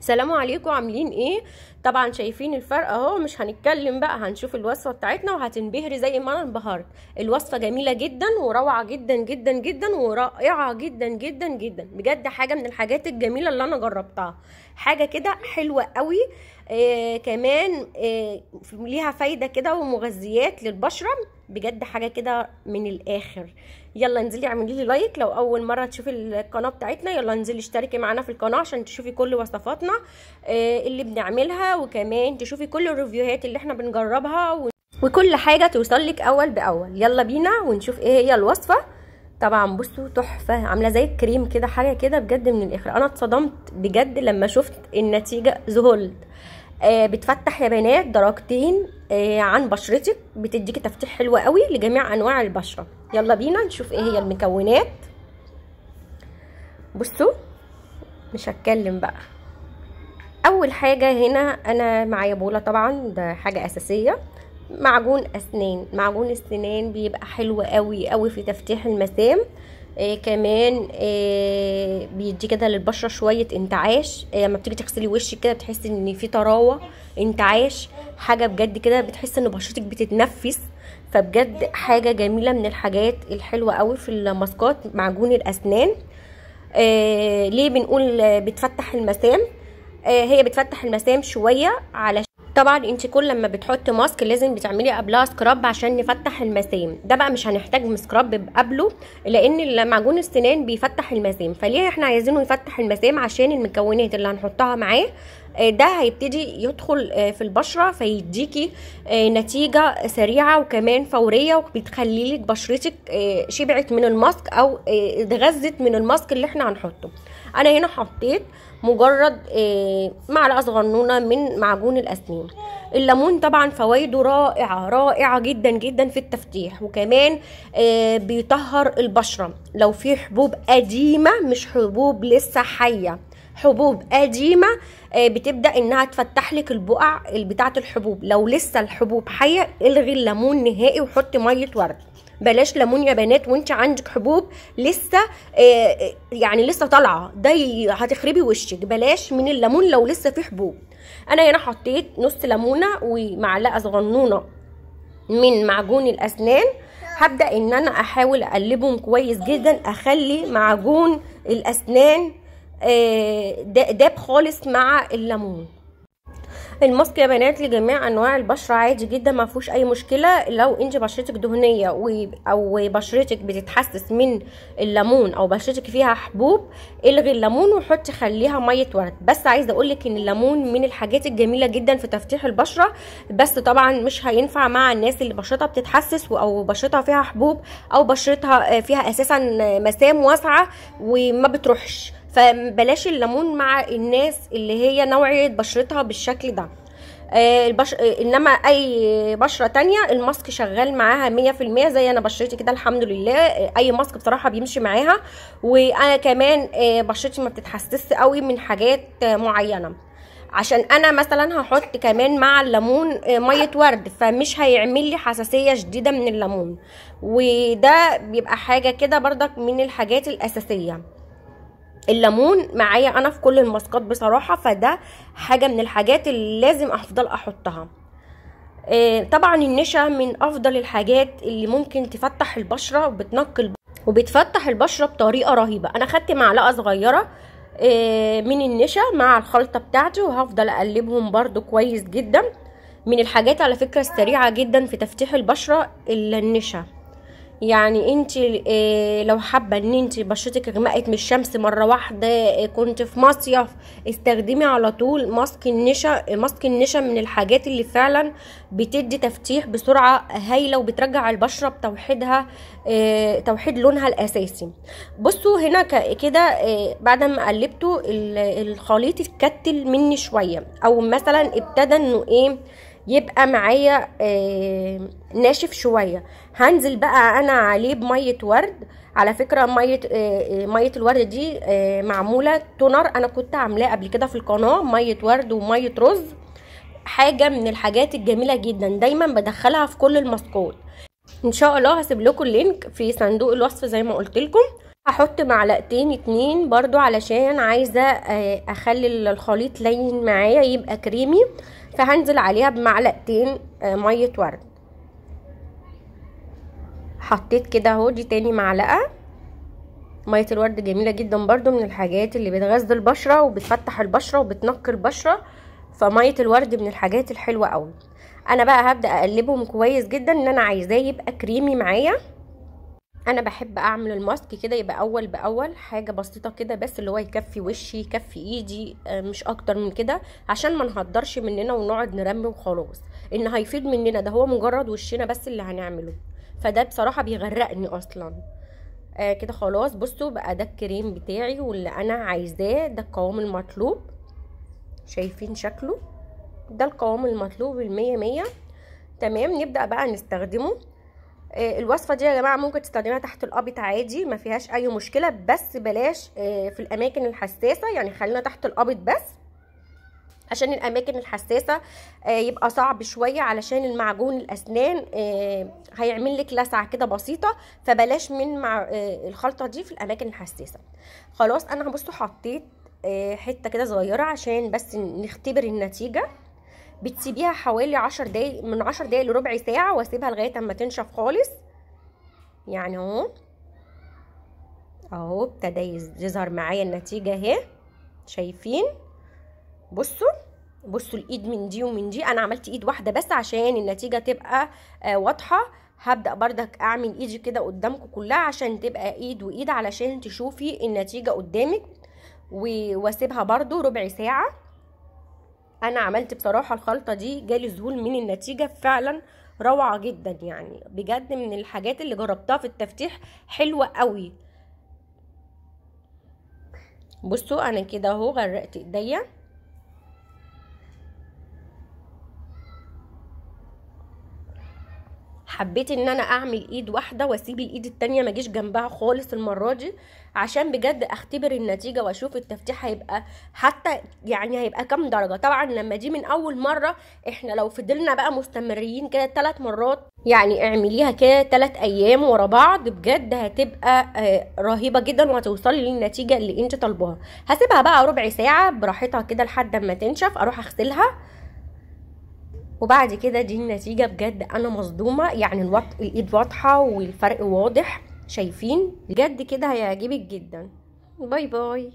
سلام عليكم عاملين إيه؟ طبعا شايفين الفرق اهو مش هنتكلم بقى هنشوف الوصفة بتاعتنا وهتنبهري زي ما أنا انبهرت. الوصفة جميلة جدا وروعة جدا جدا جدا ورائعة جدا جدا جدا. بجد حاجة من الحاجات الجميلة اللي أنا جربتها. حاجة كده حلوة قوي آه كمان آه ليها فايدة كده ومغذيات للبشرة. بجد حاجة كده من الآخر. يلا انزلي اعملي لي لايك. لو أول مرة تشوفي القناة بتاعتنا يلا انزلي اشتركي معانا في القناة عشان تشوفي كل وصفاتنا آه اللي بنعملها وكمان تشوفي كل الريفيوهات اللي إحنا بنجربها و... وكل حاجة توصل لك أول بأول. يلا بينا ونشوف إيه هي الوصفة. طبعا بصوا تحفة. عاملة زي الكريم كده حاجة كده بجد من الآخر. أنا اتصدمت بجد لما شفت النتيجة. ذهلت آه بتفتح يا بنات درجتين عن بشرتك. بتديكي تفتيح حلو قوي لجميع أنواع البشرة. يلا بينا نشوف إيه هي المكونات. بصوا مش هتكلم بقى. أول حاجة هنا أنا معايا بولة طبعا ده حاجة أساسية. معجون أسنان. معجون السنان بيبقى حلو قوي قوي في تفتيح المسام. آه كمان آه بيدي كده للبشرة شوية انتعاش. لما آه بتيجي تغسلي وشك كده بتحسي إن في طراوة انتعاش حاجة بجد كده بتحسي إن بشرتك بتتنفس. فبجد حاجة جميلة من الحاجات الحلوة قوي في الماسكات معجون الأسنان. آه ليه بنقول بتفتح المسام؟ آه هي بتفتح المسام شوية على طبعا انت كل لما بتحطي ماسك لازم بتعملي قبلها سكراب عشان نفتح المسام ده بقى مش هنحتاج سكراب قبله لأن معجون السنان بيفتح المسام فليه إحنا عايزينه يفتح المسام عشان المكونات اللي هنحطها معاه ده هيبتدي يدخل في البشرة فيديكي نتيجة سريعة وكمان فورية وبتخلي لك بشرتك شبعت من الماسك أو اتغذت من الماسك اللي إحنا هنحطه. أنا هنا حطيت مجرد معلقة صغنونة من معجون الأسنان. الليمون طبعا فوائده رائعة رائعة جدا جدا في التفتيح وكمان بيطهر البشرة. لو في حبوب قديمة مش حبوب لسه حية. حبوب قديمة بتبدأ إنها تفتح لك البقع بتاعة الحبوب. لو لسه الحبوب حية إلغي الليمون نهائي وحطي مية ورد. بلاش ليمون يا بنات وانت عندك حبوب لسه يعني لسه طالعة. ده هتخربي وشك. بلاش من الليمون لو لسه في حبوب. أنا هنا حطيت نص ليمونة ومعلقة صغنونة من معجون الأسنان. هبدأ إن أنا أحاول أقلبهم كويس جدا أخلي معجون الأسنان داب خالص مع الليمون. الماسك يا بنات لجميع أنواع البشرة عادي جدا ما فيهوش أي مشكلة. لو انت بشرتك دهنية أو بشرتك بتتحسس من الليمون أو بشرتك فيها حبوب إلغي الليمون وحطي خليها مية ورد. بس عايزة أقول لك إن الليمون من الحاجات الجميلة جدا في تفتيح البشرة. بس طبعا مش هينفع مع الناس اللي بشرتها بتتحسس أو بشرتها فيها حبوب أو بشرتها فيها أساسا مسام واسعة وما بتروحش. فبلاش الليمون مع الناس اللي هي نوعية بشرتها بالشكل ده. آه البش... آه إنما أي بشرة تانية الماسك شغال معاها مية في المية زي أنا بشرتي كده الحمد لله. آه أي ماسك بصراحة بيمشي معاها. وأنا كمان بشرتي ما بتتحسس قوي من حاجات معينة. عشان أنا مثلا هحط كمان مع الليمون مية ورد فمش هيعمل لي حساسية شديدة من الليمون. وده بيبقى حاجة كده بردك من الحاجات الأساسية. الليمون معايا أنا في كل الماسكات بصراحة فده حاجة من الحاجات اللي لازم أفضل أحطها. آه طبعا النشا من أفضل الحاجات اللي ممكن تفتح البشرة وبتنقي وبتفتح البشرة بطريقة رهيبة. أنا خدت معلقة صغيرة آه من النشا مع الخلطة بتاعتي وهفضل أقلبهم برده كويس جدا. من الحاجات على فكرة السريعة جدا في تفتيح البشرة النشا. يعني انت آه لو حابة ان انت بشرتك غمقت من الشمس مرة واحدة آه كنت في مصيف استخدمي على طول ماسك النشا ماسك النشا من الحاجات اللي فعلا بتدي تفتيح بسرعة هايلة وبترجع البشرة بتوحيدها آه توحيد لونها الأساسي. بصوا هنا كده بعد ما قلبته الخليط اتكتل مني شوية. أو مثلا ابتدى إنه إيه يبقى معايا آه ناشف شوية. هنزل بقى أنا عليه بمية ورد. على فكرة مية آه مية الورد دي آه معمولة تونر. أنا كنت عاملاه قبل كده في القناة مية ورد ومية رز. حاجة من الحاجات الجميلة جدا. دايما بدخلها في كل الماسكات. إن شاء الله هسيب لكم اللينك في صندوق الوصف زي ما قلت لكم. هحط معلقتين اتنين برضو علشان عايزة أخلي الخليط لين معايا يبقى كريمي. فهنزل عليها بمعلقتين مية ورد. حطيت كده اهو دي تاني معلقة. مية الورد جميلة جدا برضو من الحاجات اللي بتغذي البشرة وبتفتح البشرة وبتنقي البشرة فمية الورد من الحاجات الحلوة قوي. أنا بقى هبدأ أقلبهم كويس جدا إن أنا عايزاه يبقى كريمي معايا. أنا بحب اعمل الماسك كده يبقى اول باول حاجة بسيطة كده بس اللي هو يكفي وشي يكفي ايدي مش أكتر من كده عشان ما نهدرش مننا ونقعد نرمي وخلاص. ان هيفيد مننا ده هو مجرد وشنا بس اللي هنعمله. فده بصراحة بيغرقني أصلا. آه كده خلاص. بصوا بقى ده الكريم بتاعي واللي أنا عايزاه ده القوام المطلوب. شايفين شكله؟ ده القوام المطلوب المية مية. تمام. نبدأ بقى نستخدمه. الوصفة دي يا جماعة ممكن تستخدميها تحت القابط عادي ما فيهاش أي مشكلة بس بلاش في الأماكن الحساسة يعني خلينا تحت القابط بس عشان الأماكن الحساسة يبقى صعب شوية علشان المعجون الأسنان هيعمل لك لسعة كده بسيطة فبلاش من مع الخلطة دي في الأماكن الحساسة. خلاص أنا بصوا حطيت حتة كده صغيرة عشان بس نختبر النتيجة. بتسيبيها حوالي عشر دقايق من عشر دقايق لربع ساعة واسيبها لغاية أما تنشف خالص. يعني أهو. أهو ابتدى يظهر معايا النتيجة أهي. شايفين؟ بصوا بصوا الإيد من دي ومن دي. أنا عملت إيد واحدة بس عشان النتيجة تبقى آه واضحة. هبدأ بردك أعمل ايدي كده قدامكم كلها عشان تبقى إيد وإيد علشان تشوفي النتيجة قدامك. وأسيبها برضو ربع ساعة. أنا عملت بصراحة الخلطة دي جالي ذهول من النتيجة فعلا روعة جدا يعني. بجد من الحاجات اللي جربتها في التفتيح حلوة قوي. بصوا أنا كده أهو غرقت إيديا. حبيت إن أنا أعمل إيد واحدة وأسيب الإيد التانية ما أجيش جنبها خالص المرة دي عشان بجد أختبر النتيجة وأشوف التفتيح هيبقى حتى يعني هيبقى كام درجة. طبعا لما دي من أول مرة إحنا لو فضلنا بقى مستمرين كده ثلاث مرات يعني اعمليها كده ثلاث أيام ورا بعض بجد هتبقى رهيبة جدا وهتوصلي للنتيجة اللي أنت طالباها. هسيبها بقى ربع ساعة براحتها كده لحد ما تنشف أروح أغسلها. وبعد كده دي النتيجة بجد أنا مصدومة يعني الوط... الإيد واضحة والفرق واضح شايفين؟ بجد كده هيعجبك جدا. باي باي.